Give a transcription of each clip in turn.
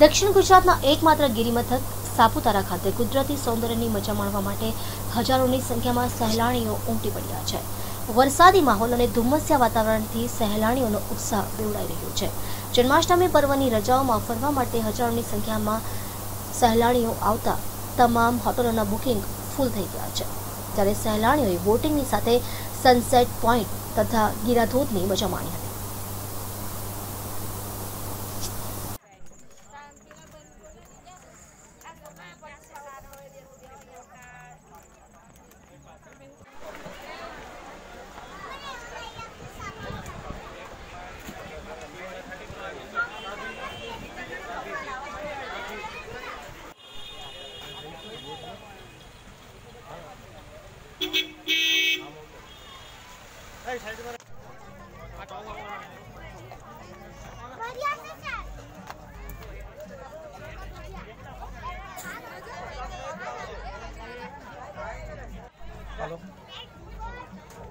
દક્ષિણ ગુજરાતના એકમાત્ર ગિરિમથક સાપુતારા ખાતે કુદરતી સૌંદર્યની મજા માણવા માટે હજારોની સંખ્યામાં સહેલાણીઓ ઉમટી પડ્યા છે. વરસાદી માહોલ અને ધુમ્મસ્યા વાતાવરણથી સહેલાણીઓનો ઉત્સાહ બેવડાઈ રહ્યો છે. જન્માષ્ટમી પર્વની રજાઓમાં ફરવા માટે હજારોની સંખ્યામાં સહેલાણીઓ આવતા તમામ હોટલોના બુકિંગ ફૂલ થઈ ગયા છે. ત્યારે સહેલાણીઓએ બોટિંગની સાથે સનસેટ પોઈન્ટ તથા ગીરાધોધની મજા માણી હતી. હાલો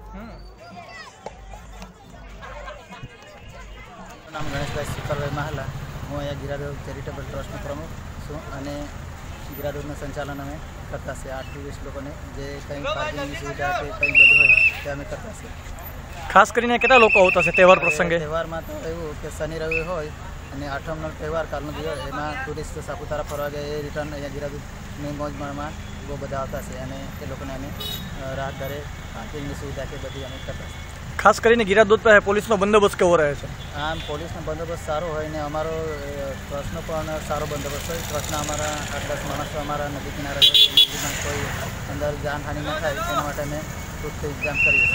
હમ નામ ગણેશભાઈ શિખરભાઈ મહાલા હું અહીંયા ગિરાદોર ચેરિટેબલ ટ્રસ્ટનો પ્રમુખ છું અને ગિરાદોરનું સંચાલન અમે કરતા છીએ આઠથી વીસ લોકોને જે કંઈ પાર્કિંગની સુવિધા કે કંઈ બધું હોય તે અમે કરતા છીએ ખાસ કરીને કેટલા લોકો આવતા છે તહેવાર પ્રસંગે? તહેવારમાં તો એવું કે શનિ રવિ હોય અને આઠમનો તહેવાર કાલનો દિવસ એમાં ટુરિસ્ટ સાપુતારા ફરવા જાય એ રિટર્ન અહીંયા ગિરાદોરની મોજ મળમાં બહુ બધા આવતા છે અને એ લોકોને અમે રાત રાહત દરે પાર્કિંગની સુવિધા કે બધી અમે કરતા ખાસ કરીને ગિરાદૂત પાસે પોલીસનો બંદોબસ્ત કેવો રહે છે? આમ પોલીસનો બંદોબસ્ત સારો હોય ને અમારો ટ્રસ્ટનો પણ સારો બંદોબસ્ત હોય. ટ્રસ્ટના અમારા આઠ દસ માણસો અમારા નદી કિનારે કોઈ અંદર જાનહાનિ ન થાય તેના માટે અમે પૂરતું ઇંતજામ કરીએ